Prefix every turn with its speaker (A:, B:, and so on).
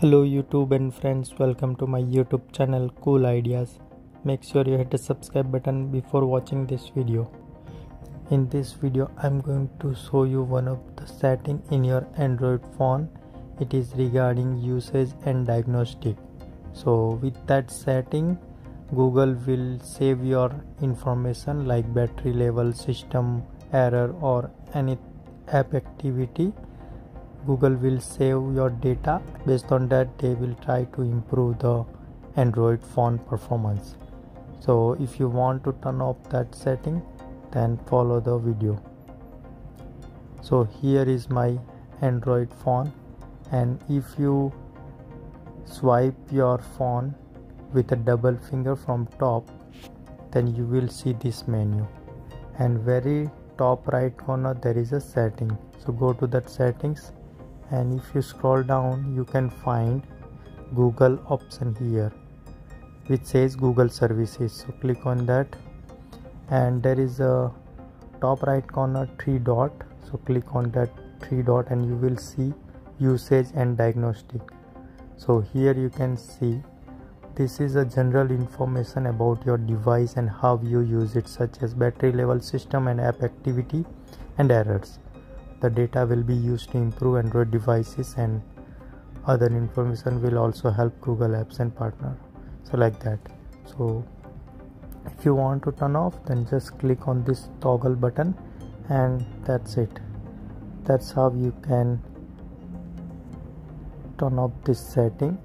A: Hello YouTube and friends, welcome to my YouTube channel Cool Ideas. Make sure you hit the subscribe button before watching this video. In this video, I'm going to show you one of the setting in your Android phone. It is regarding usage and diagnostic. So with that setting, Google will save your information like battery level, system error or any app activity google will save your data. Based on that they will try to improve the android phone performance. So if you want to turn off that setting then follow the video. So here is my android phone. And if you swipe your phone with a double finger from top then you will see this menu. And very top right corner there is a setting. So go to that settings and if you scroll down you can find google option here which says google services. So click on that. And there is a top right corner three dot. So click on that three dot and you will see usage and diagnostic. So here you can see this is a general information about your device and how you use it such as battery level system and app activity and errors the data will be used to improve android devices and other information will also help google apps and partner. So like that. So if you want to turn off then just click on this toggle button and that's it. That's how you can turn off this setting